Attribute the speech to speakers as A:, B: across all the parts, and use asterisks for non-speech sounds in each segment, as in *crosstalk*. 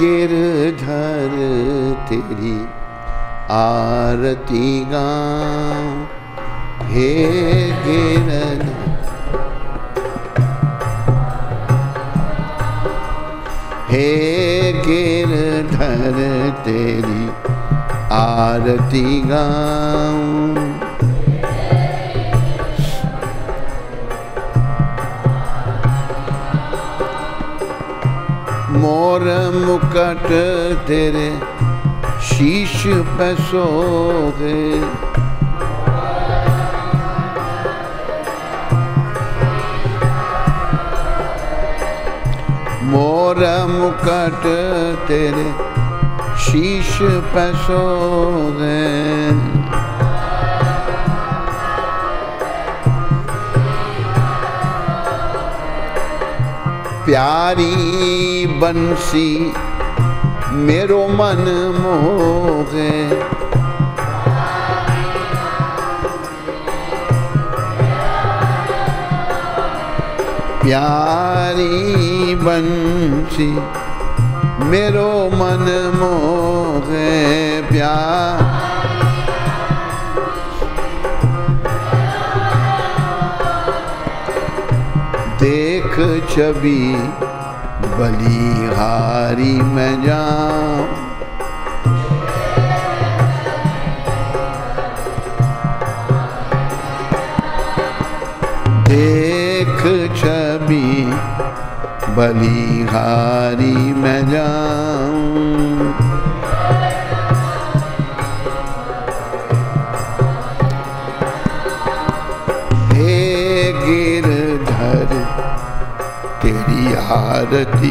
A: गिरधर तेरी आरती गाँव हे गिरधर हे गिरधर तेरी आरती गाऊं। मोर मुकट तेरे शीश पे सोगे मोर मुकट तेरे शीश पे सोगे प्यारी बंसी मेरो मन मोगे प्यारी बंसी मेरो मन मोगे प्यार देख छवि बलिहारी मैं जाऊँ। देख छवि बलिहारी में जाऊँ। आरती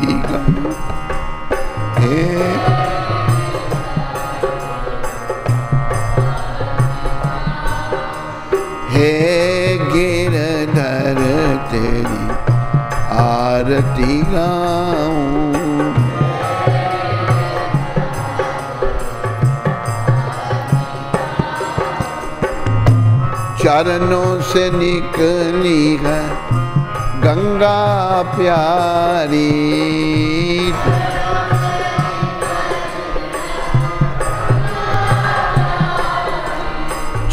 A: हे। हे गिरधर तेरी आरती गाऊं। चरणों से निकली है गंगा प्यारी।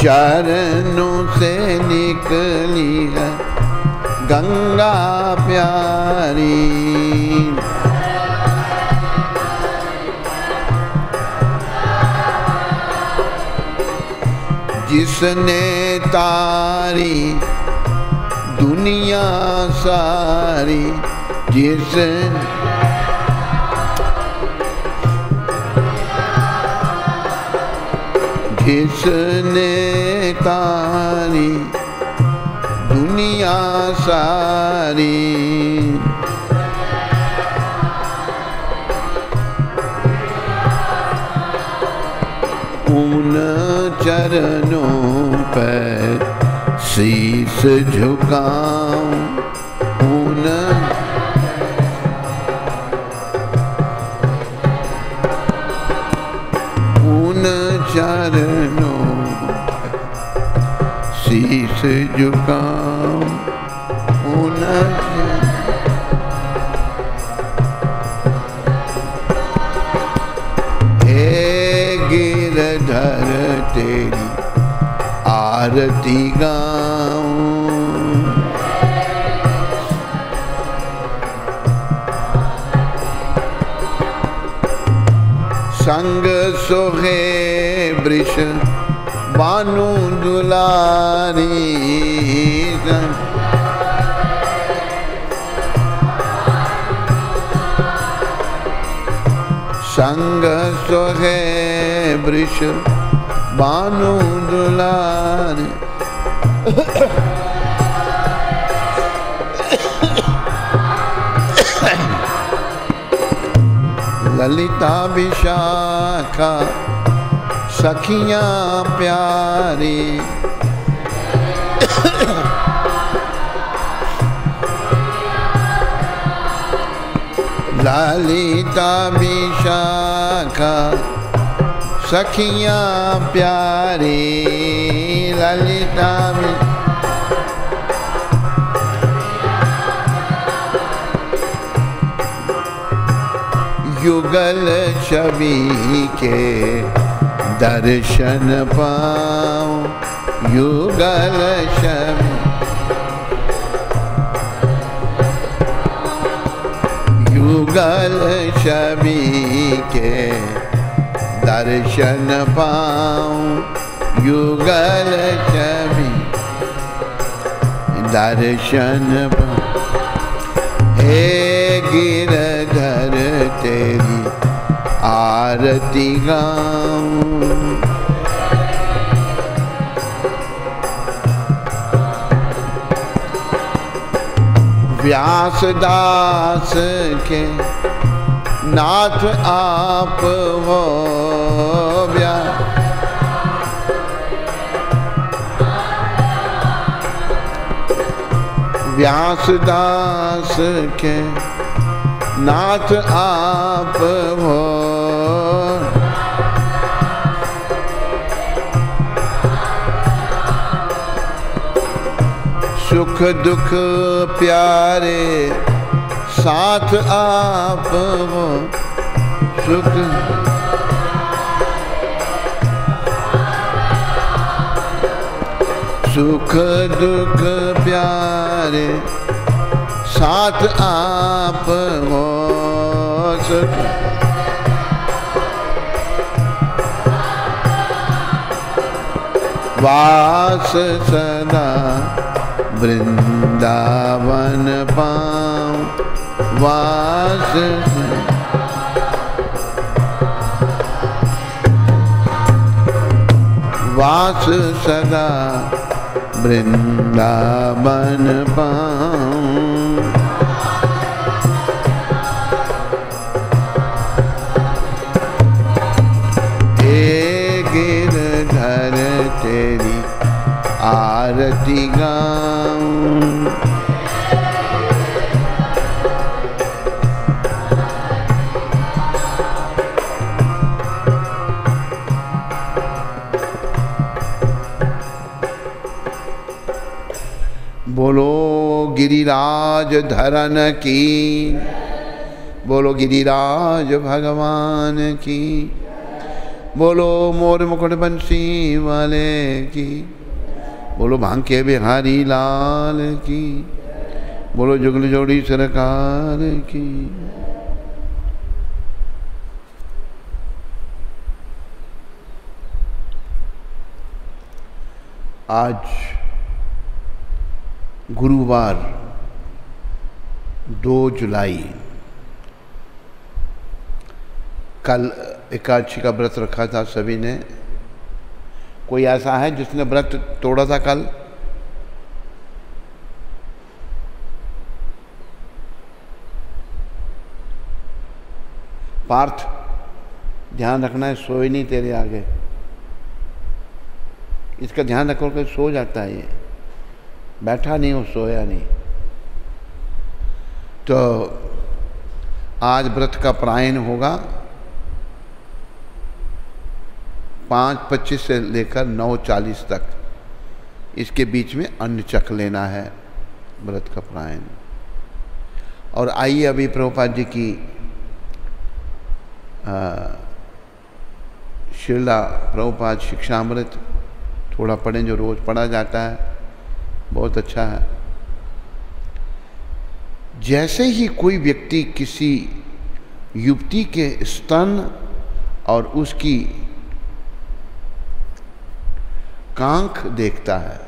A: चरणों से निकली है गंगा प्यारी। जिसने तारी दुनिया सारी जिस जिसने तारी दुनिया सारी शीस झुकाऊं उन उन चरणों शीस झुकाऊं उन गिरधर तेरी आरती गाऊं सोहे वृष बानु दुलारी संग सोहे वृष बानु दुलारी। ललिता विशाखा सखियाँ प्यारी। ललिता विशाखा सखियाँ प्यारी। ललिता युगल छवि के दर्शन पाऊँ युगल छवि। युगल छवि के दर्शन पाऊँ युगल छवि। दर्शन पाऊँ हे तेरी आरती गाऊं व्यास दास के नाथ आप हो व्या व्यास दास के नाथ आप हो। सुख दुख प्यारे साथ आप हो। सुख सुख दुख प्यारे साथ आप हो वास सदा वृंदावन पाऊँ वास वास सदा वृंदावन पाऊँ। आरती गाऊं बोलो गिरिराज धरन की, बोलो गिरिराज भगवान की, बोलो मोर मुकुट बंसी वाले की। बोलो, भांके बिहारी लाल की। बोलो, जुगल जोड़ी सरकार की। आज गुरुवार दो जुलाई। कल एकादशी का व्रत रखा था सभी ने। कोई ऐसा है जिसने व्रत तोड़ा था कल? पार्थ, ध्यान रखना है सोए नहीं तेरे आगे। इसका ध्यान रखो कि सो जाता है ये। बैठा नहीं हो, सोया नहीं। तो आज व्रत का प्रायण होगा। पाँच पच्चीस से लेकर नौ चालीस तक। इसके बीच में अन्न चख लेना है, व्रत का प्रायण। और आइए अभी प्रभुपाद जी की शिला, प्रभुपाद शिक्षामृत थोड़ा पढ़ें, जो रोज़ पढ़ा जाता है। बहुत अच्छा है। जैसे ही कोई व्यक्ति किसी युवती के स्तन और उसकी कांख देखता है,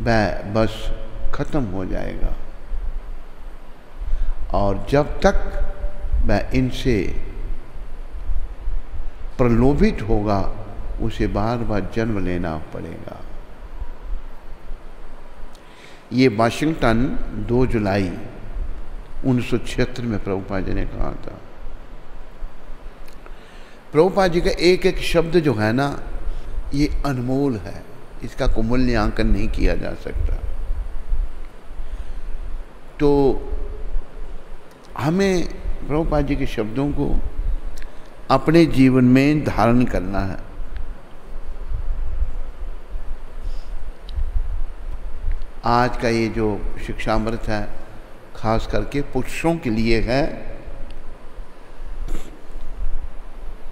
A: वह बस खत्म हो जाएगा। और जब तक वह इनसे प्रलोभित होगा, उसे बार बार जन्म लेना पड़ेगा। ये वाशिंगटन 2 जुलाई उन्नीस सौ छिहत्तर में प्रभुपा जी ने कहा था। प्रभुपा जी का एक एक शब्द जो है ना ये अनमोल है। इसका को मूल्यांकन नहीं किया जा सकता। तो हमें प्रभुपा जी के शब्दों को अपने जीवन में धारण करना है। आज का ये जो शिक्षामृत है, खास करके पुरुषों के लिए है,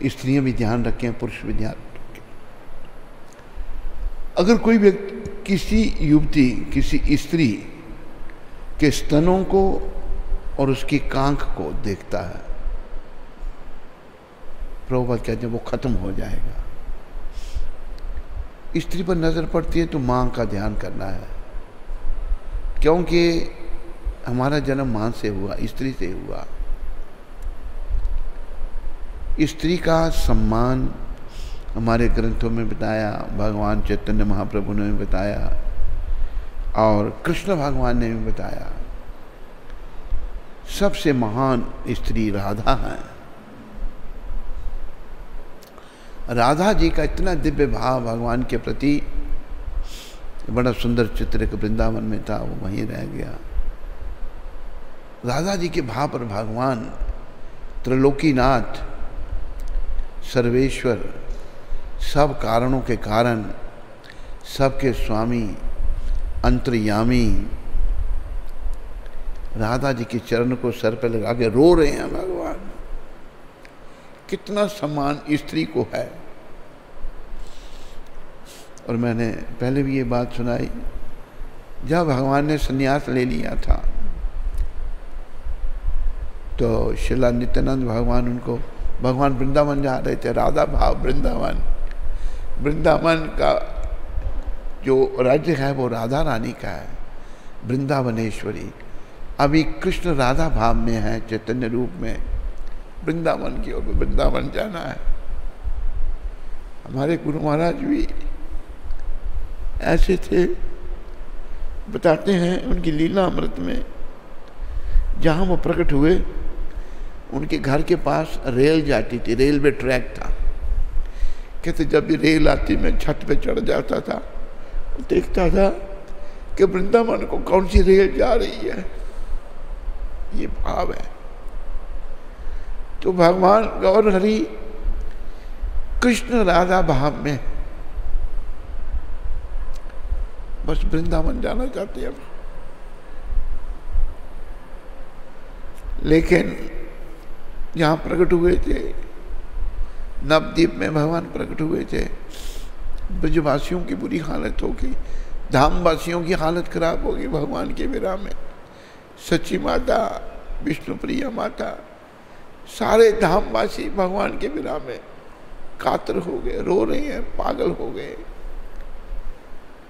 A: स्त्रियाँ भी ध्यान रखें, पुरुष भी ध्यान अगर कोई व्यक्ति, किसी युवती, किसी स्त्री के स्तनों को और उसकी कांख को देखता है प्रभुपद कहते हैं, वो खत्म हो जाएगा। स्त्री पर नज़र पड़ती है तो माँ का ध्यान करना है। क्योंकि हमारा जन्म माँ से हुआ, स्त्री से हुआ। स्त्री का सम्मान हमारे ग्रंथों में बताया, भगवान चैतन्य महाप्रभु ने बताया, और कृष्ण भगवान ने भी बताया, सबसे महान स्त्री राधा है। राधा जी का इतना दिव्य भाव भगवान के प्रति, बड़ा सुंदर चित्र एक वृंदावन में था, वो वहीं रह गया। राधा जी के भाव पर भगवान, त्रिलोकीनाथ, सर्वेश्वर सब कारणों के कारण सबके स्वामी अंतर्यामी राधा जी के चरण को सर पर लगा के रो रहे हैं भगवान। कितना सम्मान स्त्री को है। और मैंने पहले भी ये बात सुनाई, जब भगवान ने संन्यास ले लिया था तो शिला नित्यानंद भगवान उनको, भगवान वृंदावन जा रहे थे, राधा भाव वृंदावन। वृंदावन का जो राज्य है, वो राधा रानी का है, वृंदावनेश्वरी। अभी कृष्ण राधा भाव में है, चैतन्य रूप में। वृंदावन की ओर वृंदावन जाना है। हमारे गुरु महाराज भी ऐसे थे। बताते हैं उनकी लीला अमृत में। जहाँ वो प्रकट हुए, उनके घर के पास रेल जाती थी, रेलवे ट्रैक था। कहते जब भी रेल आती, मैं छत पे चढ़ जाता था। देखता था कि वृंदावन को कौन सी रेल जा रही है। ये भाव है। तो भगवान गौर हरि, कृष्ण राधा भाव में बस वृंदावन जाना चाहते हैं। लेकिन यहाँ प्रकट हुए थे नवद्वीप में भगवान प्रकट हुए थे। ब्रजवासियों की बुरी हालत होगी धामवासियों की हालत खराब होगी भगवान के विरा में। सच्ची माता विष्णुप्रिया माता, सारे धामवासी भगवान के बिना में कातर हो गए, रो रहे हैं, पागल हो गए।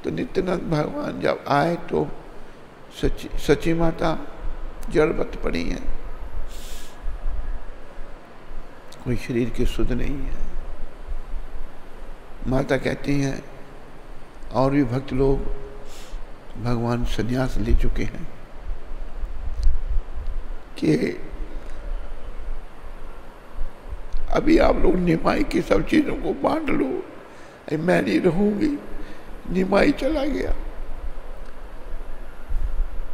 A: तो नित्यानंद भगवान जब आए तो सची सची माता जड़बत पड़ी है। कोई शरीर की सुध नहीं है। माता कहती हैं, और भी भक्त लोग भगवान संन्यास ले चुके हैं कि अभी आप लोग निमाई की सब चीज़ों को बांट लो। मैं नहीं रहूँगी, निमाई चला गया।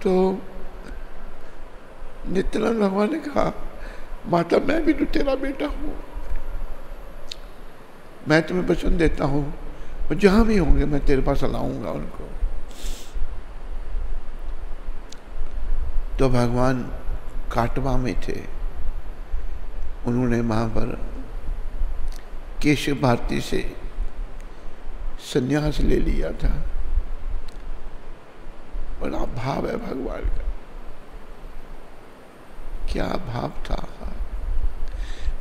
A: तो नित्यानंद भगवान ने कहा माता मैं भी तो तेरा बेटा हूँ। मैं तुम्हें वचन देता हूँ, और जहाँ भी होंगे मैं तेरे पास लाऊँगा उनको। तो भगवान काटवा में थे। उन्होंने वहाँ पर केशव भारती से संन्यास ले लिया था। बड़ा भाव है भगवान का। क्या भाव था?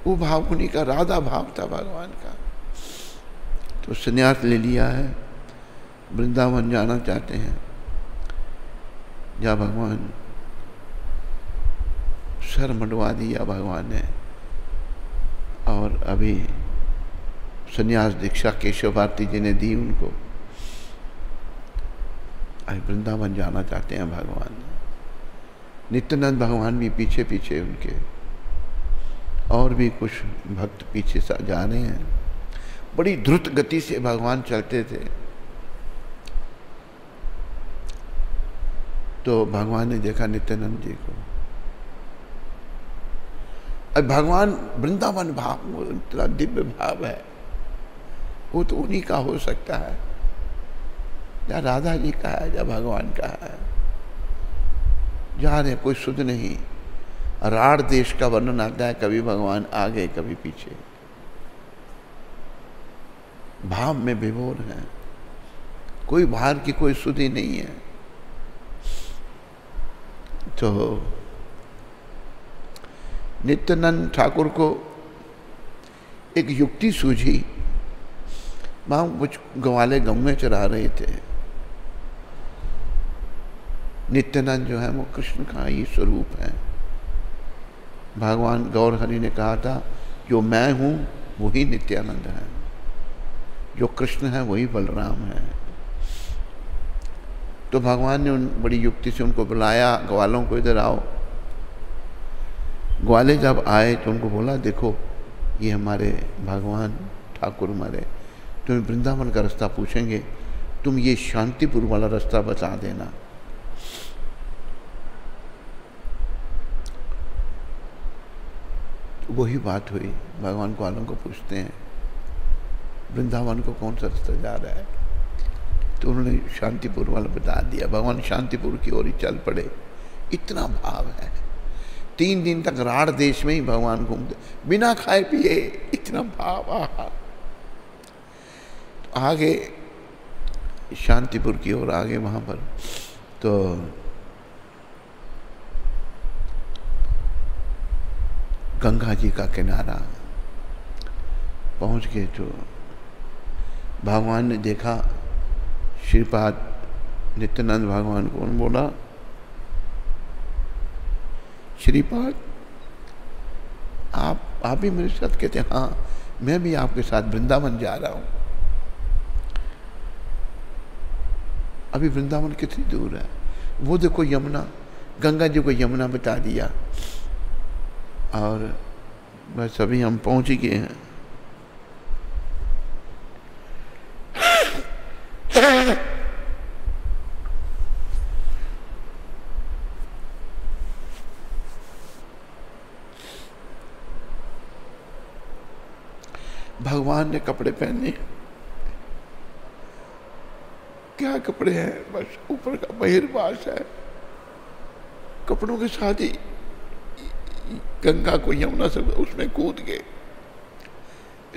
A: वो भाव उन्हीं का, राधा भाव था भगवान का। तो संन्यास ले लिया है। वृंदावन जाना चाहते हैं। जहाँ भगवान, सर मंडवा दिया भगवान ने। और अभी संन्यास दीक्षा केशव भारती जी ने दी उनको। अभी वृंदावन जाना चाहते हैं भगवान। नित्यानंद भगवान भी पीछे पीछे उनके। और भी कुछ भक्त पीछे सा जा रहे हैं। बड़ी द्रुत गति से भगवान चलते थे। तो भगवान ने देखा नित्यानंद जी को। अब भगवान वृंदावन भाव, इतना दिव्य भाव है। वो तो उन्हीं का हो सकता है। या राधा जी का है, या भगवान का है। जा रहे कोई शुद्ध नहीं। राड़ देश का वर्णन आता है, कभी भगवान आगे, कभी पीछे। भाव में विभोर है। कोई बाहर की कोई सुधि नहीं है। तो नित्यानंद ठाकुर को एक युक्ति सूझी। वहाँ कुछ गवाले गाँव में चरा रहे थे। नित्यानंद जो है, वो कृष्ण का ही स्वरूप है। भगवान गौर हरि ने कहा था, जो मैं हूँ, वही नित्यानंद है। जो कृष्ण है, वही बलराम है। तो भगवान ने उन बड़ी युक्ति से उनको बुलाया, ग्वालों को, इधर आओ। ग्वाले जब आए तो उनको बोला, देखो, ये हमारे भगवान ठाकुर हमारे, तुम्हें वृंदावन का रास्ता पूछेंगे। तुम ये शांतिपुर वाला रास्ता बता देना। तो वही बात हुई। भगवान ग्वालों को पूछते हैं, वृंदावन को कौन सा रास्ता जा रहा है? तो उन्होंने शांतिपुर वाला बता दिया, भगवान शांतिपुर की ओर ही चल पड़े। इतना भाव है। तीन दिन तक राड़ देश में ही भगवान घूमते, बिना खाए पिए, इतना भाव आहा आगे शांतिपुर की ओर, आगे वहाँ पर। तो गंगा जी का किनारा पहुँच गए तो भगवान ने देखा, श्रीपाद नित्यानंद भगवान को बोला, श्रीपाद, आप आप भी मेरे साथ कहते हैं हाँ मैं भी आपके साथ वृंदावन जा रहा हूँ। अभी वृंदावन कितनी दूर है? वो देखो यमुना, गंगा जी को यमुना बता दिया। और बस अभी हम पहुँच ही गए हैं। भगवान ने कपड़े पहने। क्या कपड़े हैं? बस ऊपर का बहिर्वास है। कपड़ों के साथ ही गंगा को यमुना से उसमें कूद गए।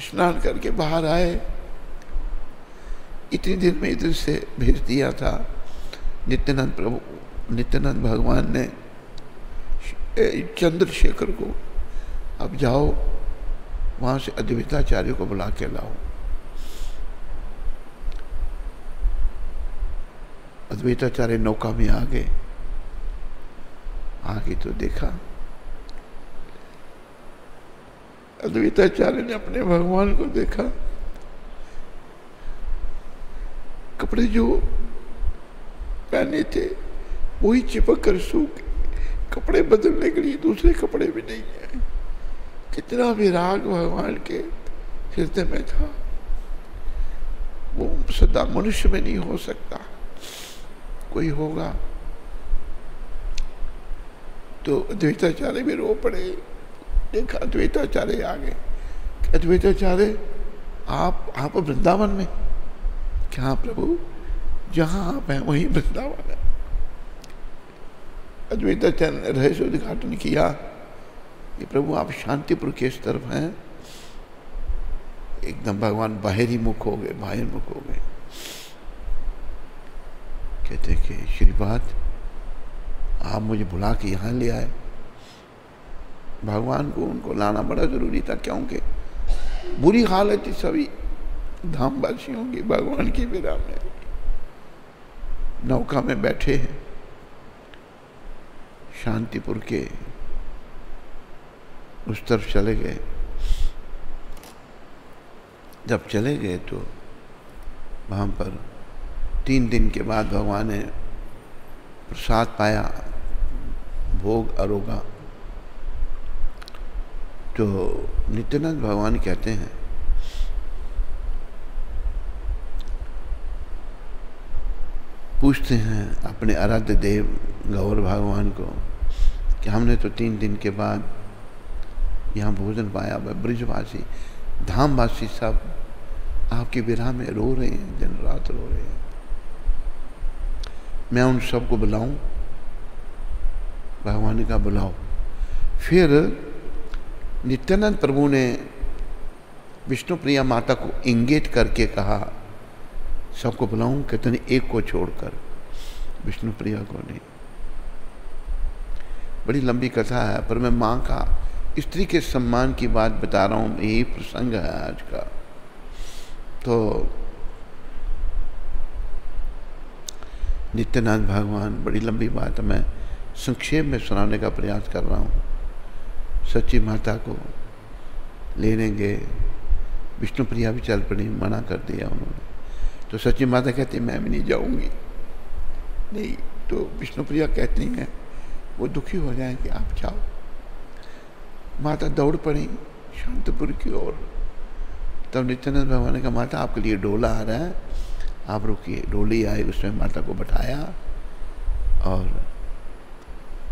A: स्नान करके बाहर आए। इतनी दिन में इधर से भेज दिया था। नित्यानंद प्रभु, नित्यानंद भगवान ने चंद्रशेखर को, अब जाओ, वहाँ से अद्वैताचार्य को बुला के लाओ। अद्वैताचार्य नौका में आ गए। आगे तो देखा अद्वैताचार्य ने अपने भगवान को देखा। कपड़े जो पहने थे, वही चिपक कर सूख कपड़े बदलने के लिए दूसरे कपड़े भी नहीं है। कितना विराग भगवान के हृदय में था, वो सदा मनुष्य में नहीं हो सकता। कोई होगा। तो अद्वैताचार्य भी रो पड़े। देखा, अद्वैताचार्य आ गए। अद्वैताचार्य, आप आप वृंदावन में? क्या प्रभु? जहाँ आप हैं, वहीं वृंदावन है। अद्वैताचार्य ने रहस्य उद्घाटन किया, कि प्रभु, आप शांतिपुर के इस तरफ़ हैं। एकदम भगवान बाहरी मुख हो गए, बाहर मुख हो गए। कहते कि, श्रीपाद, आप मुझे बुला के यहाँ ले आए। भगवान को उनको लाना बड़ा ज़रूरी था, क्योंकि बुरी हालत थी सभी धामवासियों की, भगवान की विराम में नौका में बैठे हैं। शांतिपुर के उस तरफ़ चले गए। जब चले गए तो वहाँ पर तीन दिन के बाद भगवान ने प्रसाद पाया, भोग अरोगा। तो नित्यानंद भगवान कहते हैं, पूछते हैं अपने आराध्य देव गौर भगवान को कि हमने तो तीन दिन के बाद यहाँ भोजन पाया ब्रिजवासी, धामवासी सब आपकी विराह में रो रहे हैं, दिन रात रो रहे हैं। मैं उन सबको बुलाऊं, भगवान का बुलाओ। फिर नित्यानंद प्रभु ने विष्णु प्रिया माता को इंगित करके कहा, सबको बुलाऊं कितने एक को छोड़कर विष्णु प्रिया को नहीं। बड़ी लंबी कथा है, पर मैं माँ का स्त्री के सम्मान की बात बता रहा हूँ, यही प्रसंग है आज का। तो नित्यानंद भगवान, बड़ी लंबी बात है, मैं संक्षेप में सुनाने का प्रयास कर रहा हूँ। सच्ची माता को लेने गए विष्णु प्रिया भी चल पड़ी, मना कर दिया उन्होंने। तो सच्ची माता कहती, मैं भी नहीं जाऊँगी। नहीं तो विष्णु प्रिया कहती हैं, वो दुखी हो जाए कि आप जाओ। माता दौड़ पड़ी शांतपुर की ओर। तब नित्यानंद भगवान ने कहा, माता, आपके लिए डोला आ रहा है। आप रुकिए। डोली आई उसमें माता को बैठाया और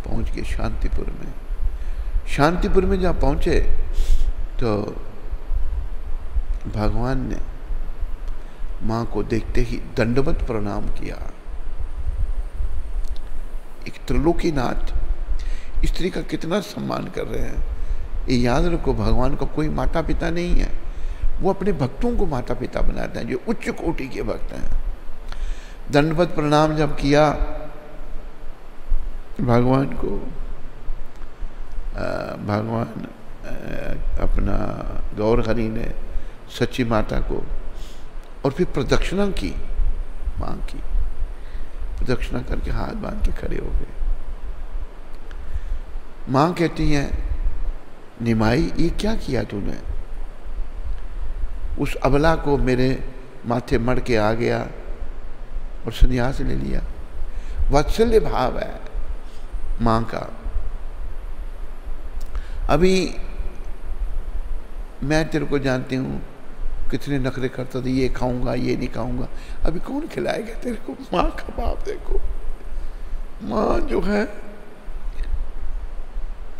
A: पहुँच गए शांतिपुर में। शांतिपुर में जब पहुँचे तो भगवान ने माँ को देखते ही दंडवत प्रणाम किया। एक त्रिलोकीनाथ स्त्री का कितना सम्मान कर रहे हैं। ये याद रखो, भगवान का कोई माता पिता नहीं है। वो अपने भक्तों को माता पिता बनाते हैं, जो उच्च कोटि के भक्त हैं। दंडवत प्रणाम जब किया, भगवान को भगवान अपना गौर हरि ने सच्ची माता को और फिर प्रदक्षिणा की मांग की। प्रदक्षिणा करके हाथ बाँध के खड़े हो गए। माँ कहती है, निमाई, ये क्या किया तूने? उस अबला को मेरे माथे मड़ के आ गया और संन्यास ले लिया। वात्सल्य भाव है माँ का। अभी मैं तेरे को जानती हूँ कितने नखरे करता था, ये खाऊँगा, ये नहीं खाऊँगा। अभी कौन खिलाएगा तेरे को? माँ का बाप देखो। माँ जो है,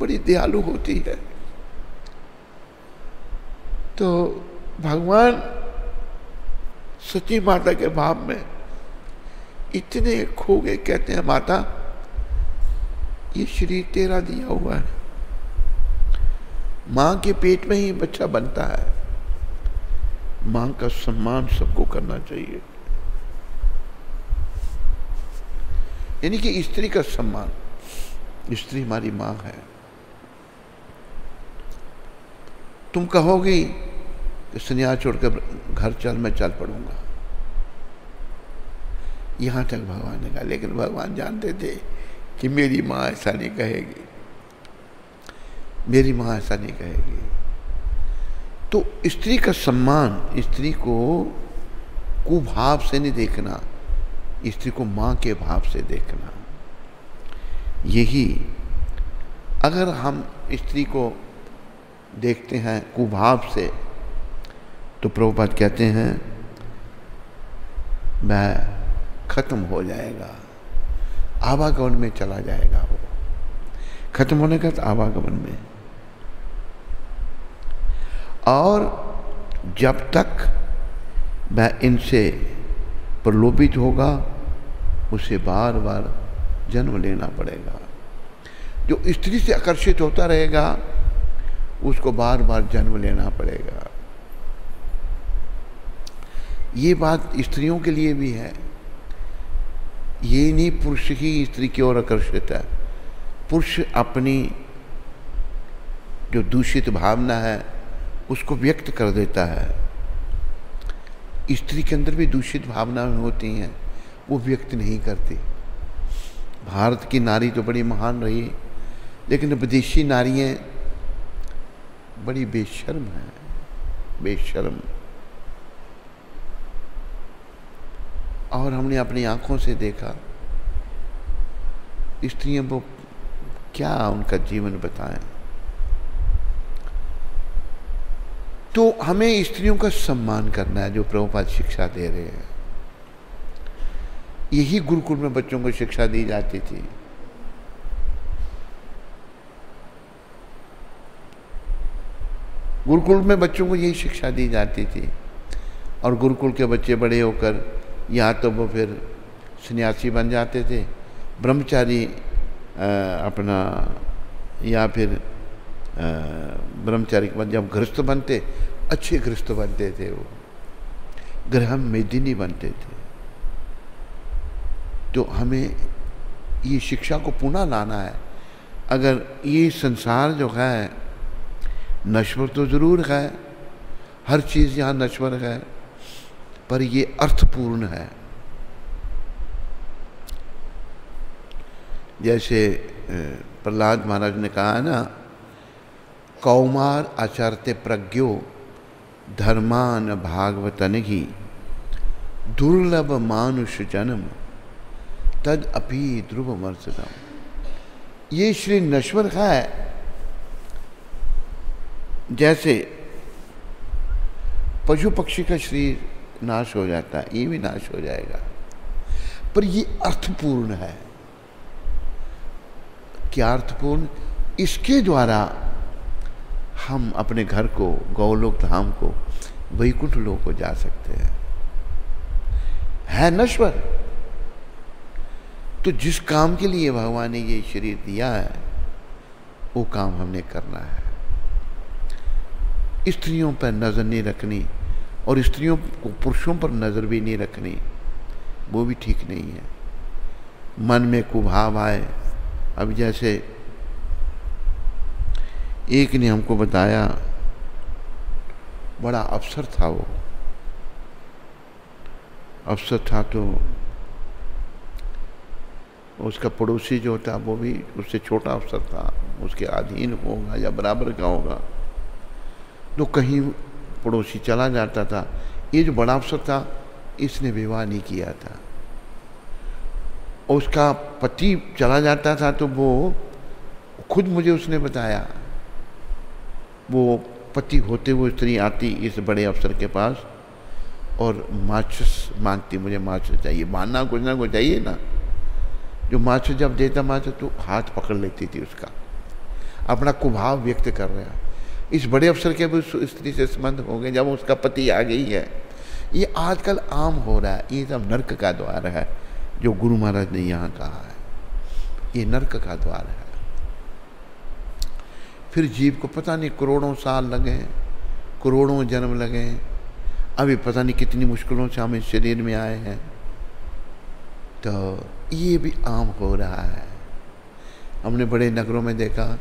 A: बड़ी दयालु होती है। तो भगवान सची माता के भाव में इतने खो गए कहते हैं माता, ये शरीर तेरा दिया हुआ है। माँ के पेट में ही बच्चा बनता है। माँ का सम्मान सबको करना चाहिए। यानी कि स्त्री का सम्मान। स्त्री हमारी माँ है। तुम कहोगी कि संन्यास छोड़कर घर चल, मैं चल पड़ूँगा। यहाँ तक भगवान ने कहा, लेकिन भगवान जानते थे कि मेरी माँ ऐसा नहीं कहेगी। मेरी माँ ऐसा नहीं कहेगी। तो स्त्री का सम्मान, स्त्री को कुभाव से नहीं देखना, स्त्री को माँ के भाव से देखना। यही, अगर हम स्त्री को देखते हैं कुभाव से तो प्रभुपाद कहते हैं, मैं खत्म हो जाएगा, आवागमन में चला जाएगा वो। खत्म होने का तो आवागमन में। और जब तक वह इनसे प्रलोभित होगा, उसे बार बार जन्म लेना पड़ेगा। जो स्त्री से आकर्षित होता रहेगा, उसको बार बार जन्म लेना पड़ेगा। ये बात स्त्रियों के लिए भी है। ये नहीं पुरुष ही स्त्री की ओर आकर्षित है। पुरुष अपनी जो दूषित भावना है उसको व्यक्त कर देता है। स्त्री के अंदर भी दूषित भावनाएँ होती हैं, वो व्यक्त नहीं करती। भारत की नारी तो बड़ी महान रही, लेकिन विदेशी नारियाँ बड़ी बेशर्म हैं, बेशर्म। और हमने अपनी आँखों से देखा, स्त्रियों को क्या उनका जीवन बताएँ। तो हमें स्त्रियों का सम्मान करना है जो प्रभुपाद शिक्षा दे रहे हैं। यही गुरुकुल में बच्चों को शिक्षा दी जाती थी। गुरुकुल में बच्चों को यही शिक्षा दी जाती थी। और गुरुकुल के बच्चे बड़े होकर या तो वो फिर सन्यासी बन जाते थे। ब्रह्मचारी अपना या फिर ब्रह्मचारी के बाद जब गृहस्थ बनते, अच्छे गृहस्थ बनते थे वो। ग्रह मेदिनी बनते थे। तो हमें ये शिक्षा को पुनः लाना है। अगर ये संसार जो है, नश्वर तो ज़रूर है, हर चीज़ यहाँ नश्वर है, पर ये अर्थपूर्ण है। जैसे प्रहलाद महाराज ने कहा है ना कौमार आचार्य प्रज्ञो धर्मान भागवतन ही दुर्लभ मानुष जन्म, तद अपी ध्रुव मर्सदम ये श्री नश्वर है। जैसे पशु पक्षी का शरीर नाश हो जाता है, ये भी नाश हो जाएगा। पर ये अर्थपूर्ण है। क्या अर्थपूर्ण? इसके द्वारा हम अपने घर को, गौलोक धाम को, वैकुंठ लोक को जा सकते हैं। है नश्वर। तो जिस काम के लिए भगवान ने ये शरीर दिया है, वो काम हमने करना है। स्त्रियों पर नज़र नहीं रखनी और स्त्रियों को पुरुषों पर नज़र भी नहीं रखनी, वो भी ठीक नहीं है। मन में कुभाव आए। अब जैसे एक ने हमको बताया, बड़ा अफसर था वो। अफसर था तो उसका पड़ोसी जो था, वो भी उससे छोटा अफसर था, उसके अधीन होगा या बराबर का होगा तो कहीं पड़ोसी चला जाता था। ये जो बड़ा अफसर था, इसने विवाह नहीं किया था। उसका पति चला जाता था तो वो खुद मुझे उसने बताया। वो पति होते हुए स्त्री आती इस बड़े अफसर के पास और माचस मांगती, मुझे माचस चाहिए, मानना कुछ ना कुछ चाहिए ना। जो माचस जब देता माचस तो हाथ पकड़ लेती थी उसका। अपना कुभाव व्यक्त कर रहा इस बड़े अफसर के भी स्त्री से संबंध हो गए, जब उसका पति आ गई है। ये आजकल आम हो रहा है। ये सब नर्क का द्वार है, जो गुरु महाराज ने यहाँ कहा है। ये नर्क का द्वार है। फिर जीव को पता नहीं करोड़ों साल लगे करोड़ों जन्म लगे अभी पता नहीं कितनी मुश्किलों से हम इस शरीर में आए हैं। तो ये भी आम हो रहा है। हमने बड़े नगरों में देखा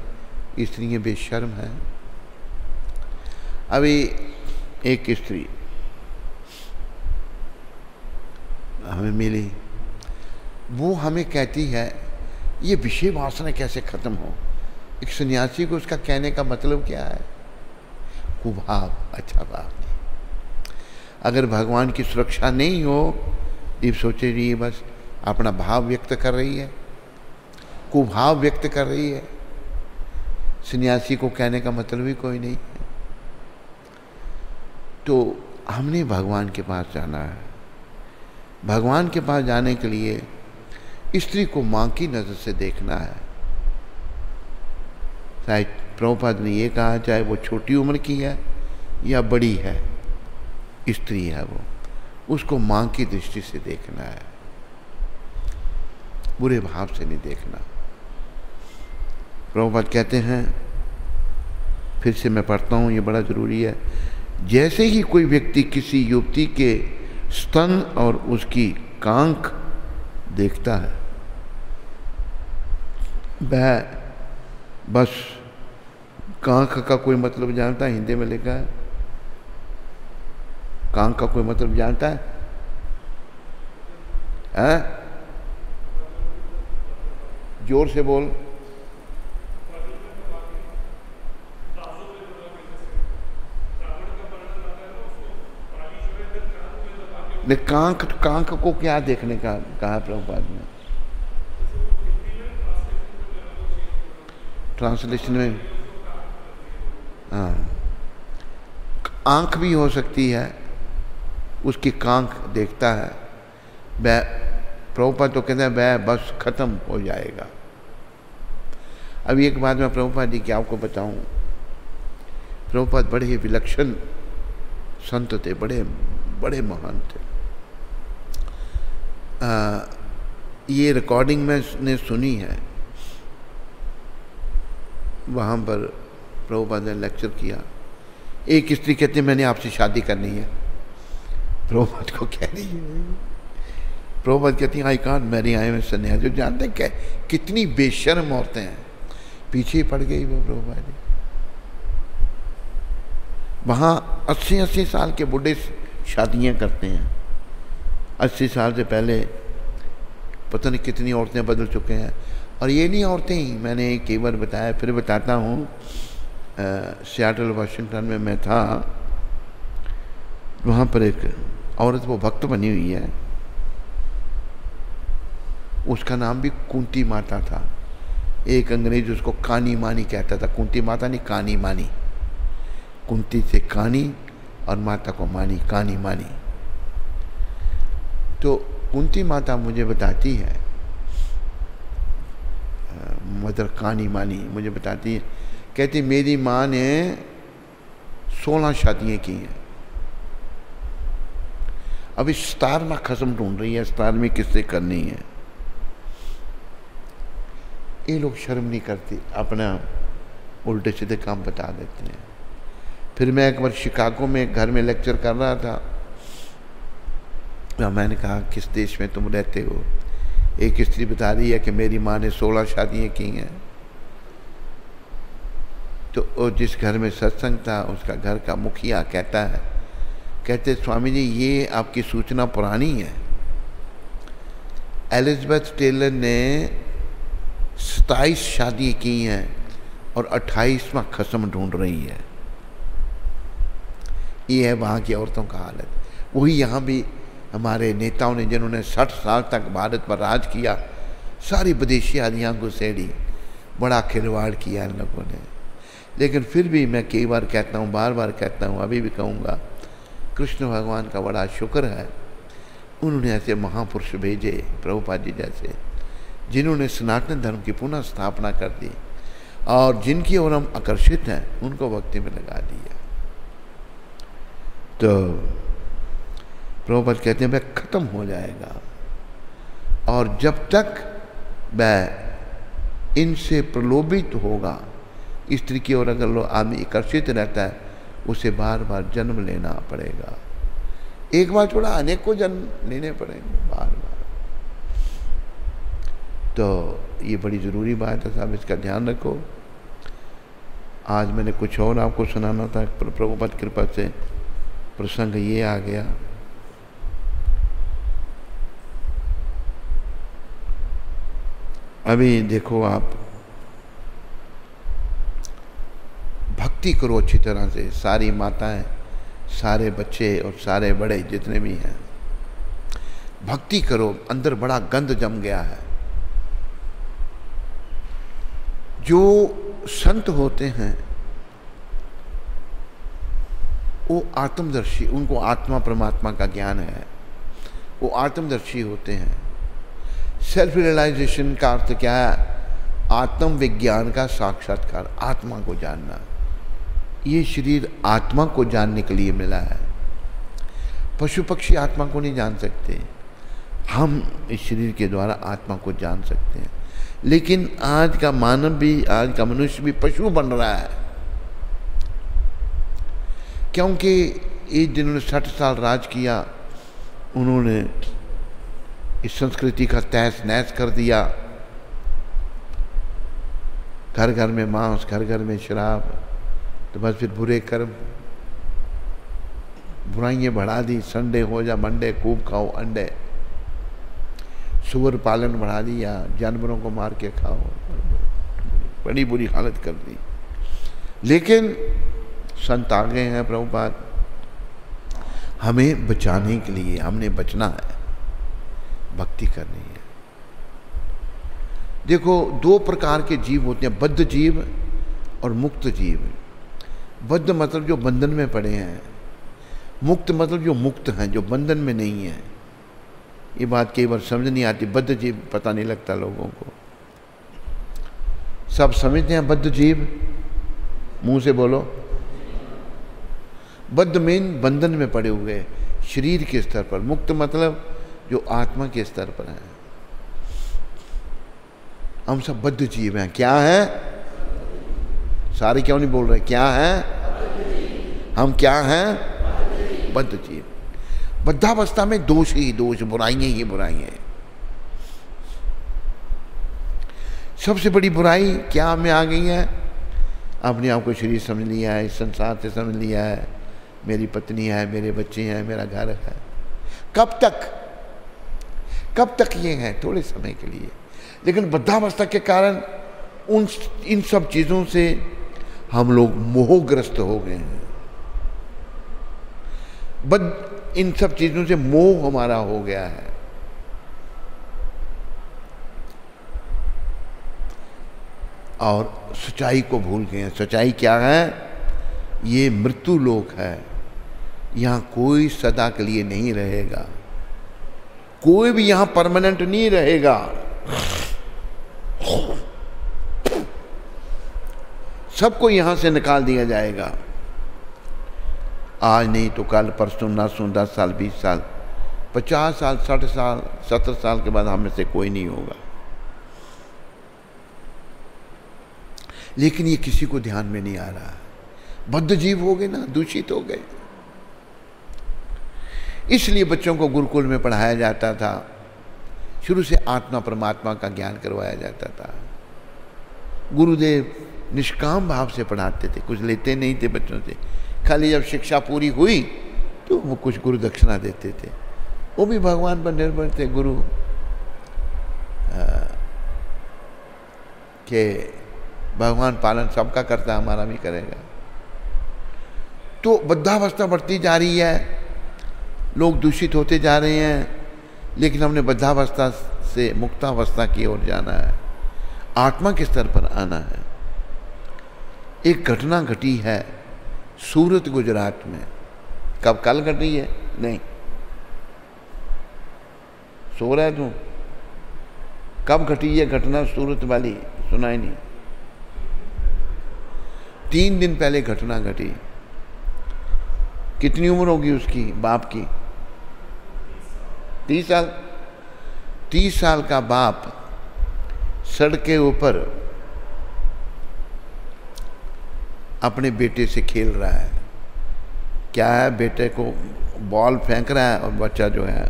A: स्त्री बेशर्म है। अभी एक स्त्री हमें मिली। वो हमें कहती है, ये विषय वासना कैसे खत्म हो? एक सन्यासी को उसका कहने का मतलब क्या है? कुभाव अच्छा भाव नहीं। अगर भगवान की सुरक्षा नहीं हो, ये सोचे रही बस अपना भाव व्यक्त कर रही है। कुभाव व्यक्त कर रही है। सन्यासी को कहने का मतलब ही कोई नहीं है। तो हमने भगवान के पास जाना है। भगवान के पास जाने के लिए स्त्री को माँ की नज़र से देखना है। चाहे प्रभुपाद ने ये कहा, चाहे वो छोटी उम्र की है या बड़ी है, स्त्री है वो, उसको माँ की दृष्टि से देखना है। बुरे भाव से नहीं देखना। प्रभुपाद कहते हैं, फिर से मैं पढ़ता हूँ, ये बड़ा ज़रूरी है। जैसे ही कोई व्यक्ति किसी युवती के स्तन और उसकी कांख देखता है, वह बस, कांख का कोई मतलब जानता है? हिंदी में लिखा है। कांख का कोई मतलब जानता है? है? ज़ोर से बोल। कांख कांख को क्या देखने का कहा प्रभुपाद ने? ट्रांसलेशन में। हाँ। आँख भी हो सकती है उसकी कांख देखता है। वह प्रभुपाद तो कहते हैं वह बस खत्म हो जाएगा। अब एक बात मैं प्रभुपा जी की आपको बताऊँ। प्रभुपाद बड़े ही विलक्षण संत थे बड़े बड़े महान थे। आ, ये रिकॉर्डिंग मैंने सुनी है। वहाँ पर प्रभुपाद ने लेक्चर किया। एक स्त्री कहती है, मैंने आपसे शादी करनी है। प्रभुपद को कह रही है। प्रभुपद कहती है आई कांट मैरी आई में सन्यास। जो जानते हैं कितनी बेशर्म औरतें हैं। पीछे ही पड़ गई वो प्रभुपा जी वहाँ अस्सी अस्सी साल के बुढ़े शादियाँ करते हैं। अस्सी साल से पहले पता नहीं कितनी औरतें बदल चुके हैं। और ये नहीं औरतें ही। मैंने कई बार बताया, फिर बताता हूँ। सियाटल, वाशिंगटन में मैं था। वहाँ पर एक औरत, वो भक्त बनी हुई है। उसका नाम भी कुंती माता था। एक अंग्रेज़ उसको कानी मानी कहता था। कुंती माता नहीं, कानी मानी। कुंती से कानी और माता को मानी, कानी मानी। तो कुंती माता मुझे बताती है मदर कानी मानी, मुझे बताती है। कहती, मेरी माँ ने सोलह शादियाँ की हैं। अभी स्टार में खसम ढूंढ रही है, स्टार में किससे करनी है? ये लोग शर्म नहीं करते, अपना उल्टे सीधे काम बता देते हैं। फिर मैं एक बार शिकागो में घर में लेक्चर कर रहा था। तो मैंने कहा, किस देश में तुम रहते हो? एक स्त्री बता रही है कि मेरी माँ ने सोलह शादियाँ की हैं। तो जिस घर में सत्संग था, उसका घर का मुखिया कहता है, कहते, स्वामी जी, ये आपकी सूचना पुरानी है। एलिजबेथ टेलर ने सताईस शादी की हैं और अट्ठाईसवा खसम ढूंढ रही है। ये है वहाँ की औरतों का हालत। वही यहाँ भी हमारे नेताओं ने, जिन्होंने साठ साल तक भारत पर राज किया, सारी विदेशी आदियाँ घुसेड़ी, बड़ा खिलवाड़ किया इन लोगों ने। लेकिन फिर भी मैं कई बार कहता हूँ बार बार कहता हूँ, अभी भी कहूँगा, कृष्ण भगवान का बड़ा शुक्र है, उन्होंने ऐसे महापुरुष भेजे, प्रभुपाद जी जैसे, जिन्होंने सनातन धर्म की पुनः स्थापना कर दी, और जिनकी ओर हम आकर्षित हैं, उनको भक्ति में लगा दिया। तो प्रभुपद कहते हैं वह खत्म हो जाएगा। और जब तक वह इनसे प्रलोभित होगा, स्त्री की ओर अगर आदमी आकर्षित रहता है, उसे बार बार जन्म लेना पड़ेगा। एक बार थोड़ा अनेकों जन्म लेने पड़ेंगे बार बार तो ये बड़ी ज़रूरी बात है, साहब, इसका ध्यान रखो। आज मैंने कुछ और आपको सुनाना था प्रभुपत कृपा से प्रसंग ये आ गया। अभी देखो आप, भक्ति करो अच्छी तरह से। सारी माताएँ, सारे बच्चे और सारे बड़े जितने भी हैं, भक्ति करो। अंदर बड़ा गंद जम गया है। जो संत होते हैं, वो आत्मदर्शी, उनको आत्मा परमात्मा का ज्ञान है। वो आत्मदर्शी होते हैं। सेल्फ रियलाइजेशन का अर्थ क्या है? आत्म विज्ञान का साक्षात्कार, आत्मा को जानना। ये शरीर आत्मा को जानने के लिए मिला है। पशु पक्षी आत्मा को नहीं जान सकते। हम इस शरीर के द्वारा आत्मा को जान सकते हैं। लेकिन आज का मानव भी, आज का मनुष्य भी पशु बन रहा है। क्योंकि एक जिन्होंने साठ साल राज किया, उन्होंने इस संस्कृति का तहस नहस कर दिया। घर घर में मांस घर घर में शराब तो बस फिर बुरे कर्म, बुराइयाँ बढ़ा दी। संडे हो जा, मंडे खूब खाओ, अंडे। सुअर पालन बढ़ा दिया, जानवरों को मार के खाओ। बड़ी बुरी हालत कर दी। लेकिन संत आ गए हैं प्रभुपाद। हमें बचाने के लिए, हमने बचना है। भक्ति करनी है। देखो, दो प्रकार के जीव होते हैं, बद्ध जीव और मुक्त जीव। बद्ध मतलब जो बंधन में पड़े हैं, मुक्त मतलब जो मुक्त हैं, जो बंधन में नहीं है। ये बात कई बार समझ नहीं आती, बद्ध जीव पता नहीं लगता लोगों को। सब समझते हैं बद्ध जीव? मुँह से बोलो। बद्ध मीन बंधन में पड़े हुए, शरीर के स्तर पर। मुक्त मतलब जो आत्मा के स्तर पर है। हम सब बद्ध जीव हैं। क्या है? सारे क्यों नहीं बोल रहे? क्या है? हम क्या हैं? बद्ध जीव बद्धावस्था में दोष ही दोष, बुराइयाँ ही बुराइयाँ सबसे बड़ी बुराई क्या हमें आ गई है? अपने आप को शरीर समझ लिया है इस संसार से समझ लिया है। मेरी पत्नी है, मेरे बच्चे हैं, मेरा घर है। कब तक कब तक ये है? थोड़े समय के लिए। लेकिन वृद्धावस्था के कारण उन इन सब चीज़ों से हम लोग मोहग्रस्त हो गए हैं। बद, इन सब चीज़ों से मोह हमारा हो गया है। और सच्चाई को भूल गए हैं। सच्चाई क्या है? ये मृत्यु लोक है। यहाँ कोई सदा के लिए नहीं रहेगा। कोई भी यहाँ परमानेंट नहीं रहेगा। सबको यहाँ से निकाल दिया जाएगा। आज नहीं तो कल, परसों नरसों दस साल, बीस साल, पचास साल, साठ साल, सत्तर साल के बाद हम से कोई नहीं होगा। लेकिन ये किसी को ध्यान में नहीं आ रहा। बद्ध जीव हो गए ना, दूषित हो गए। इसलिए बच्चों को गुरुकुल में पढ़ाया जाता था। शुरू से आत्मा परमात्मा का ज्ञान करवाया जाता था। गुरुदेव निष्काम भाव से पढ़ाते थे कुछ लेते नहीं थे बच्चों से। खाली जब शिक्षा पूरी हुई तो वो कुछ गुरु दक्षिणा देते थे। वो भी भगवान पर निर्भर थे गुरु आ, के भगवान पालन सबका करता हमारा भी करेगा। तो बद्धावस्था बढ़ती जा रही है। लोग दूषित होते जा रहे हैं, लेकिन हमने बद्धावस्था से मुक्तावस्था की ओर जाना है। आत्मा के स्तर पर आना है। एक घटना घटी है सूरत गुजरात में। कब कल घटी है? नहीं। सो रहा है तू? कब घटी है घटना सूरत वाली? सुनाई नहीं। तीन दिन पहले घटना घटी। कितनी उम्र होगी उसकी? बाप की? तीस साल तीस साल का बाप सड़क के ऊपर अपने बेटे से खेल रहा है। क्या है? बेटे को बॉल फेंक रहा है और बच्चा जो है,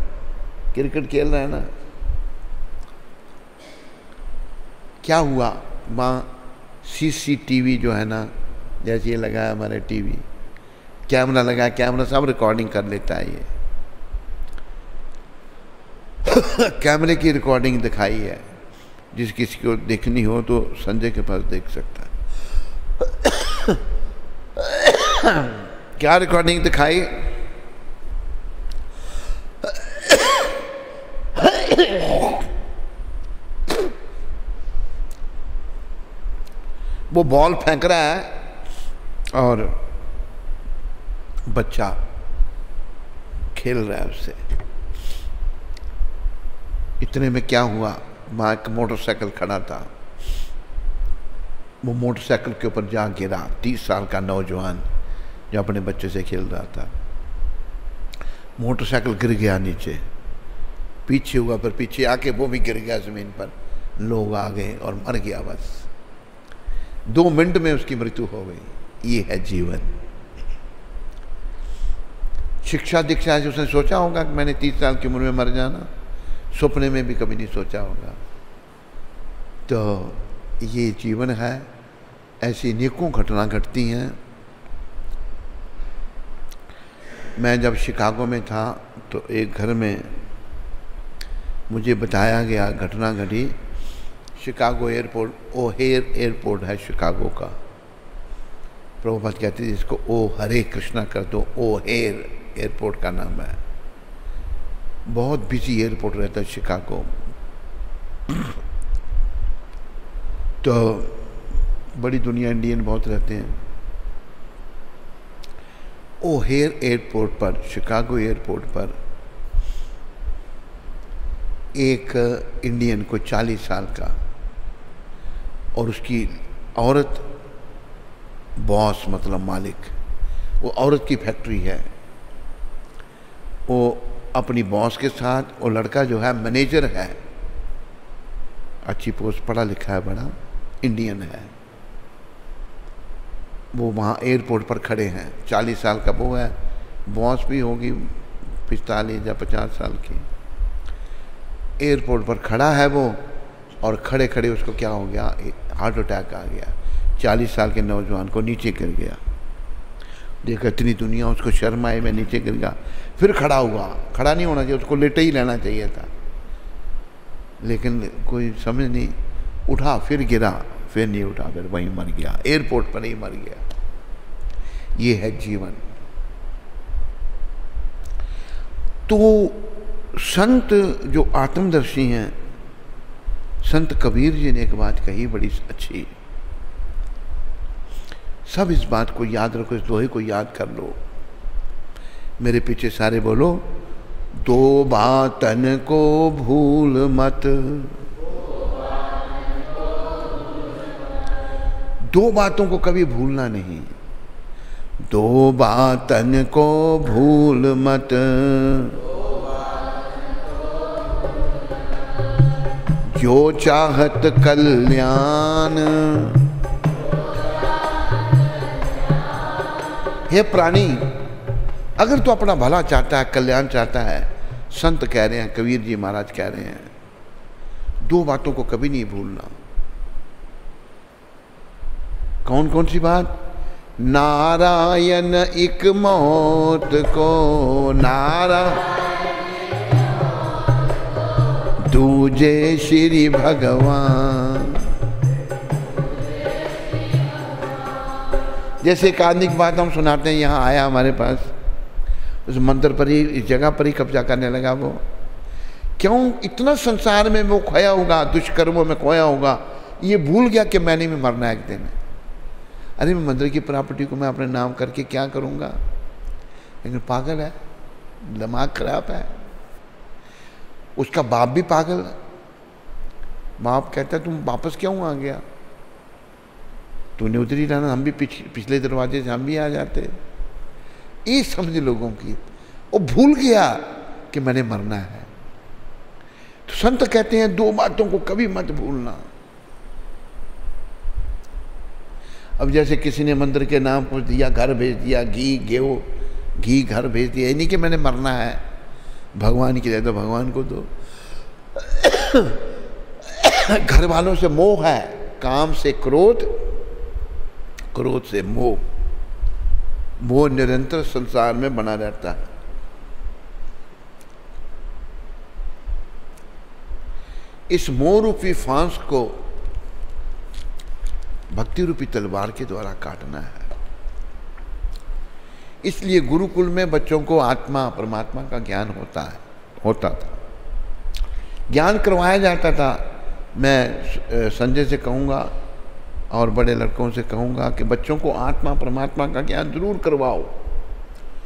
A: क्रिकेट खेल रहा है ना। क्या हुआ? माँ सीसीटीवी जो है ना, जैसे ये लगा है हमारे टीवी कैमरा लगा कैमरा सब रिकॉर्डिंग कर लेता है ये। *laughs* कैमरे की रिकॉर्डिंग दिखाई है। जिस किसी को देखनी हो तो संजय के पास देख सकता है। *coughs* क्या रिकॉर्डिंग दिखाई? *coughs* वो बॉल फेंक रहा है और बच्चा खेल रहा है उससे। इतने में क्या हुआ? वहाँ एक मोटरसाइकिल खड़ा था। वो मोटरसाइकिल के ऊपर जा गिरा। तीस साल का नौजवान जो अपने बच्चे से खेल रहा था। मोटरसाइकिल गिर गया नीचे। पीछे हुआ, पर पीछे आके वो भी गिर गया ज़मीन पर। लोग आ गए और मर गया बस। दो मिनट में उसकी मृत्यु हो गई। ये है जीवन। शिक्षा दीक्षा से उसने सोचा होगा कि मैंने तीस साल की उम्र में मर जाना। सपने में भी कभी नहीं सोचा होगा। तो ये जीवन है, ऐसी नेकों घटना घटती हैं। मैं जब शिकागो में था तो एक घर में मुझे बताया गया घटना घटी। Chicago airport O O'Hare airport है शिकागो का। प्रभुपत कहते थे इसको ओ हरे कृष्णा कर दो ओ ओहेर एयरपोर्ट का नाम है। बहुत बिज़ी एयरपोर्ट रहता है शिकागो तो बड़ी दुनिया इंडियन बहुत रहते हैं। ओ हेयर एयरपोर्ट पर शिकागो एयरपोर्ट पर एक इंडियन को 40 साल का और उसकी औरत बॉस मतलब मालिक, वो औरत की फैक्ट्री है। वो अपनी बॉस के साथ वो लड़का जो है, मैनेजर है। अच्छी पोस्ट, पढ़ा लिखा है, बड़ा इंडियन है। वो वहाँ एयरपोर्ट पर खड़े हैं। चालीस साल का वो है। बॉस भी होगी पिस्तालीस या पचास साल की। एयरपोर्ट पर खड़ा है वो और खड़े खड़े उसको क्या हो गया? हार्ट अटैक आ गया। चालीस साल के नौजवान को नीचे गिर गया। देखा, इतनी दुनिया, उसको शर्म आए मैं नीचे गिर गया। फिर खड़ा हुआ। खड़ा नहीं होना चाहिए, उसको लेटे ही रहना चाहिए था। लेकिन कोई समझ नहीं, उठा, फिर गिरा, फिर नहीं उठा, फिर वहीं मर गया, एयरपोर्ट पर ही मर गया। ये है जीवन। तो संत जो आत्मदर्शी हैं, संत कबीर जी ने एक बात कही बड़ी अच्छी। सब इस बात को याद रखो, इस दोहे को याद कर लो। मेरे पीछे सारे बोलो, दो बातन को भूल मत। दो बातों को कभी भूलना नहीं। दो बातन को भूल मत। जो चाहत कल्याण। हे प्राणी अगर तू अपना भला चाहता है, कल्याण चाहता है, संत कह रहे हैं, कबीर जी महाराज कह रहे हैं, दो बातों को कभी नहीं भूलना। कौन कौन सी बात? नारायण एक मौत को नारा। दूजे श्री भगवान। जैसे एक आदमी बात हम सुनाते हैं, यहाँ आया हमारे पास। उस मंदिर पर ही इस जगह पर ही कब्जा करने लगा वो। क्यों इतना संसार में वो खोया होगा दुष्कर्मों में खोया होगा? ये भूल गया कि मैंने भी मरना एक दिन। अरे मैं मंदिर की प्रॉपर्टी को मैं अपने नाम करके क्या करूँगा? लेकिन पागल है दिमाग खराब है। उसका बाप भी पागल है। बाप कहता है तुम वापस क्यों आ गया? तूने उधरी रहना हम भी पिछ, पिछले दरवाजे से हम भी आ जाते। ये समझ लोगों की। वो भूल गया कि मैंने मरना है। तो संत कहते हैं, दो बातों को कभी मत भूलना। अब जैसे किसी ने मंदिर के नाम पर दिया, घर भेज दिया, घी, गेहूँ, घी घर भेज दिया ये नहीं कि मैंने मरना है। भगवान की दो भगवान को दो। *coughs* घर वालों से मोह है, काम से क्रोध क्रोध से मोह। मोह निरंतर संसार में बना रहता है। इस मोह रूपी फांस को भक्ति रूपी तलवार के द्वारा काटना है। इसलिए गुरुकुल में बच्चों को आत्मा, परमात्मा का ज्ञान होता है, होता था। ज्ञान करवाया जाता था। मैं संजय से कहूँगा और बड़े लड़कों से कहूँगा कि बच्चों को आत्मा, परमात्मा का ज्ञान ज़रूर करवाओ।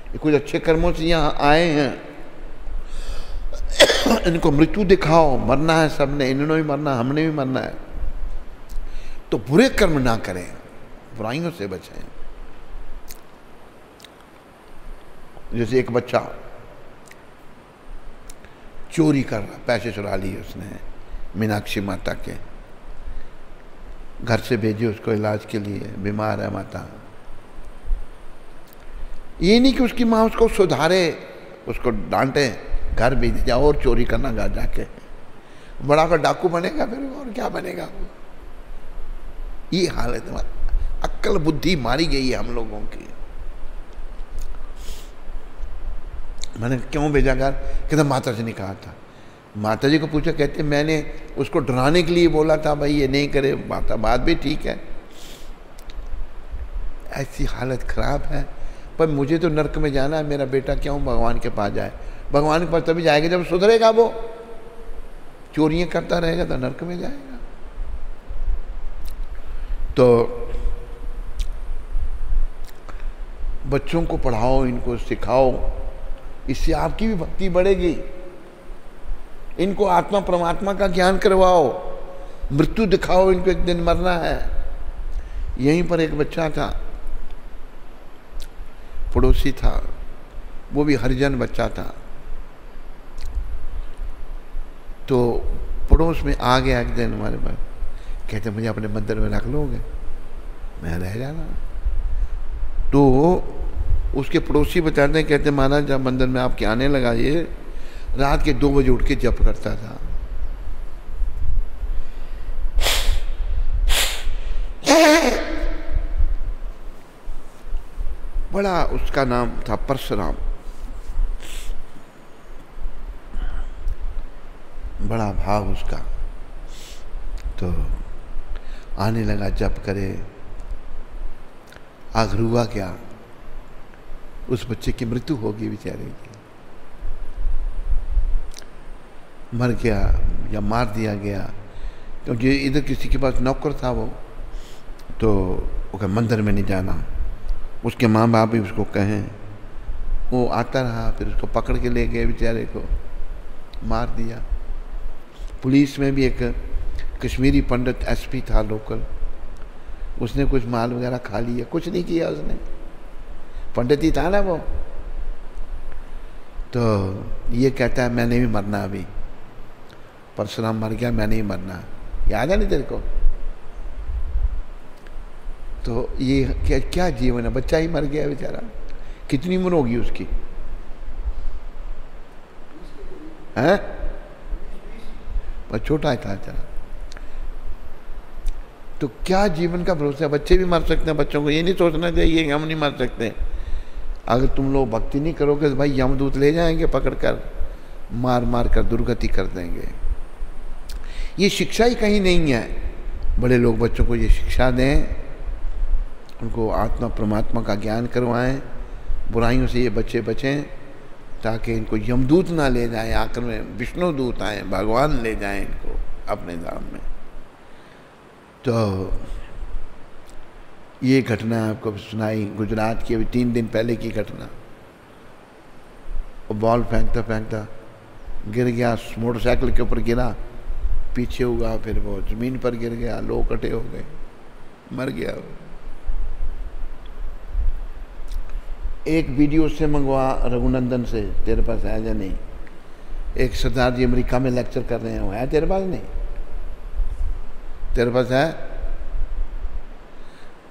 A: ये कुछ अच्छे कर्मों से यहाँ आए हैं। इनको मृत्यु दिखाओ, मरना है सबने, इन्होंने भी मरना हमने भी मरना है। तो बुरे कर्म ना करें, बुराइयों से बचें। जैसे एक बच्चा चोरी कर रहा, पैसे चुरा लिए उसने, मीनाक्षी माता के। घर से भेजे उसको इलाज के लिए, बीमार है माता। ये नहीं कि उसकी माँ उसको सुधारे, उसको डांटे, घर भेज जाओ और चोरी करना घर जाके। बड़ा का डाकू बनेगा फिर, और क्या बनेगा? वो ये हालत अक्ल बुद्धि मारी गई है हम लोगों की। मैंने क्यों भेजा घर? कहते, माता जी ने कहा था। माता जी को पूछा, कहते, मैंने उसको डराने के लिए बोला था भाई, ये नहीं करे, माता बात भी ठीक है। ऐसी हालत खराब है। पर मुझे तो नर्क में जाना है, मेरा बेटा क्यों भगवान के पास जाए। भगवान के पास तभी जाएगा जब सुधरेगा वो। चोरियाँ करता रहेगा तो नर्क में जाएगा। तो बच्चों को पढ़ाओ, इनको सिखाओ, इससे आपकी भी भक्ति बढ़ेगी। इनको आत्मा परमात्मा का ज्ञान करवाओ, मृत्यु दिखाओ, इनको एक दिन मरना है। यहीं पर एक बच्चा था, पड़ोसी था, वो भी हरिजन बच्चा था। तो पड़ोस में आ गया एक दिन हमारे पास, कहते, मुझे अपने मंदिर में रख लोगे? मैं रह जाना। तो उसके पड़ोसी बताते कहते, महाराज जब मंदिर में आपके आने लगा ये रात के दो बजे उठ के जप करता था। बड़ा उसका नाम था परशुराम। बड़ा भाव उसका। तो आने लगा, जप करे। आखिर हुआ क्या उस बच्चे की मृत्यु होगी बेचारे की। मर गया या मार दिया गया। क्योंकि इधर किसी के पास नौकर था वो तो वो मंदिर में नहीं जाना। उसके माँ बाप भी उसको कहें, वो आता रहा, फिर उसको पकड़ के ले गए बेचारे को, मार दिया। पुलिस में भी एक कश्मीरी पंडित एसपी था लोकल। उसने कुछ माल वगैरह खा लिया कुछ नहीं किया उसने। पंडित ही था ना वो। तो ये कहता है, मैंने भी मरना अभी। परशुराम मर गया, मैं नहीं मरना। याद है नहीं तेरे को? तो ये क्या क्या जीवन है? बच्चा ही मर गया बेचारा। कितनी उम्र होगी उसकी? है? छोटा था बेचारा। तो क्या जीवन का भरोसा है? बच्चे भी मर सकते हैं, बच्चों को ये नहीं सोचना चाहिए हम नहीं मर सकते। अगर तुम लोग भक्ति नहीं करोगे तो भाई यमदूत ले जाएँगे पकड़कर मार मार कर दुर्गति कर देंगे। ये शिक्षा ही कहीं नहीं है। बड़े लोग बच्चों को ये शिक्षा दें, उनको आत्मा, परमात्मा का ज्ञान करवाएँ, बुराइयों से ये बच्चे बचें, ताकि इनको यमदूत ना ले जाएँ, आकर में विष्णु दूत आए, भगवान ले जाएँ इनको अपने धाम में। तो ये घटना आपको सुनाई? गुजरात की अभी तीन दिन पहले की घटना। बॉल फेंकता फेंकता गिर गया, मोटरसाइकिल के ऊपर गिरा पीछे हुआ, फिर वो ज़मीन पर गिर गया, लोग कटे हो गए, मर गया एक वीडियो से मंगवा रघुनंदन से, तेरे पास है या नहीं? एक सरदार जी अमेरिका में लेक्चर कर रहे हैं, वो है तेरे पास नहीं? तेरे पास है?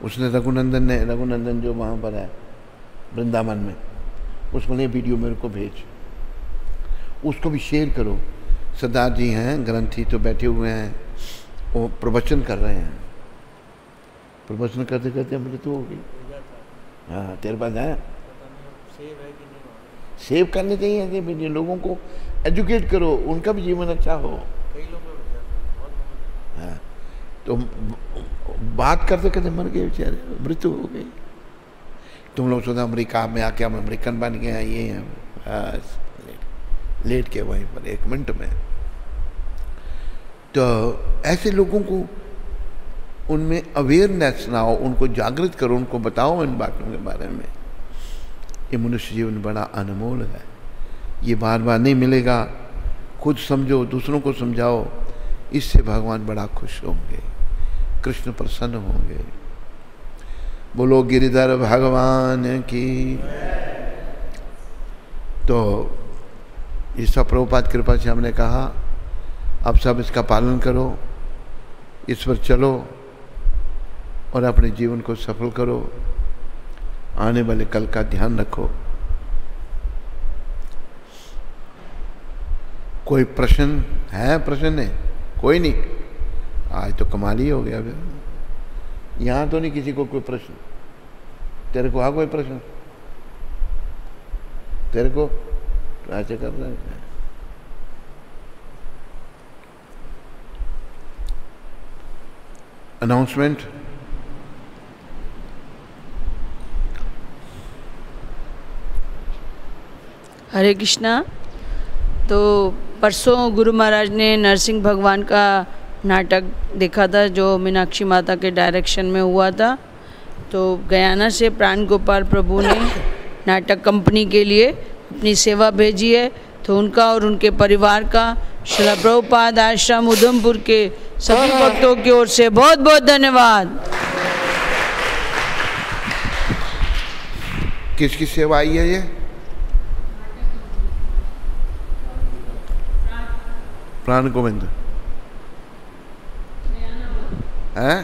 A: उसने रघुनंदन ने, रघुनंदन जो वहाँ पर है, वृंदावन में उसको ने वीडियो मेरे को भेज। उसको भी शेयर करो। सरदार जी हैं, ग्रंथी तो बैठे हुए हैं, वो प्रवचन कर रहे हैं। प्रवचन करते करते मृत्यु हो गई। हाँ तेरे पास है? सेव करने चाहिए ऐसे लोगों को एजुकेट करो, उनका भी जीवन अच्छा हो। हाँ तो बात करते करते मर गए बेचारे, मृत्यु हो गई। तुम लोग सोचा अमेरिका में आके हम अमेरिकन बन गए हैं, ये हैं। लेट के वहीं पर, एक मिनट में। तो ऐसे लोगों को उनमें अवेयरनेस ना हो, उनको जागृत करो, उनको बताओ इन बातों के बारे में। ये मनुष्य जीवन बड़ा अनमोल है। ये बार बार नहीं मिलेगा। खुद समझो, दूसरों को समझाओ, इससे भगवान बड़ा खुश होंगे, कृष्ण प्रसन्न होंगे। बोलो, गिरिधर भगवान की। तो सब प्रभुपात कृपा से हमने कहा अब सब इसका पालन करो, इस पर चलो और अपने जीवन को सफल करो। आने वाले कल का ध्यान रखो। कोई प्रश्न है? प्रश्न है कोई नहीं। आज तो कमाल ही हो गया। यहाँ तो नहीं किसी को कोई प्रश्न। तेरे को आ कोई प्रश्न? तेरे को ऐसे कर रहे हैं। अनाउंसमेंट
B: हरे कृष्णा तो परसों गुरु महाराज ने नरसिंह भगवान का नाटक देखा था, जो मीनाक्षी माता के डायरेक्शन में हुआ था। तो गयाना से प्राण गोपाल प्रभु ने नाटक कंपनी के लिए अपनी सेवा भेजी है। तो उनका और उनके परिवार का शिला प्रभुपाद आश्रम उधमपुर के सभी भक्तों की ओर से बहुत बहुत धन्यवाद।
A: किसकी सेवा आई है ये? प्राण गोविंद। है?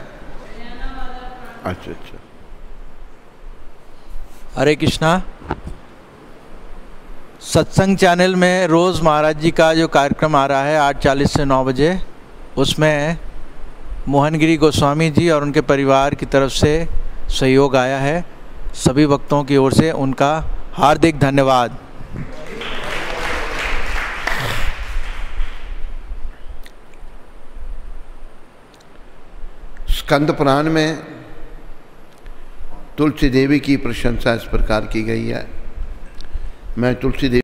A: अच्छा अच्छा।
C: हरे कृष्णा। सत्संग चैनल में रोज़ महाराज जी का जो कार्यक्रम आ रहा है आठ चालीस से नौ बजे उसमें मोहनगिरी गोस्वामी जी और उनके परिवार की तरफ़ से सहयोग आया है। सभी भक्तों की ओर से उनका हार्दिक धन्यवाद।
A: स्कंद पुराण में तुलसी देवी की प्रशंसा इस प्रकार की गई है। मैं तुलसी देवी